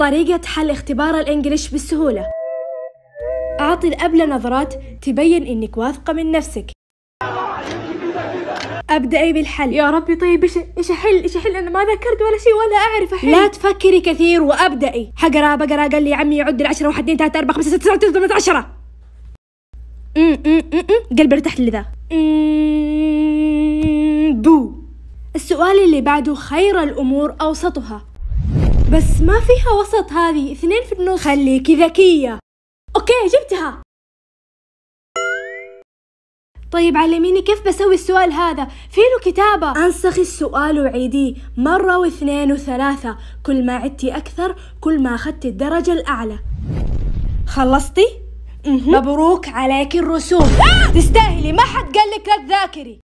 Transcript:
طريقة حل اختبار الإنجليش بالسهولة أعطي الأبلة نظرات تبين إنك واثقة من نفسك. أبدأي بالحل. يا ربي طيب إيش إيش أحل؟ إيش أحل؟ أنا ما ذكرت ولا شيء ولا أعرف أحل. لا تفكري كثير وأبدأي. حقرا بقرا قال لي عمي يعد العشرة واحد اثنين ثلاثة أربعة خمسة ستة سبعة ثمانية عشرة. قلبي ارتحت لذا بو. السؤال اللي بعده خير الأمور أوسطها. بس ما فيها وسط هذه اثنين في النص. خليكي ذكية أوكي جبتها. طيب علميني كيف بسوي السؤال هذا؟ في له كتابة. انسخي السؤال وعيديه مرة واثنين وثلاثة. كل ما عدتي أكثر كل ما أخذتي الدرجة الأعلى. خلصتي؟ مبروك عليك الرسوم. تستاهلي ما حد قال لك لا تذاكري.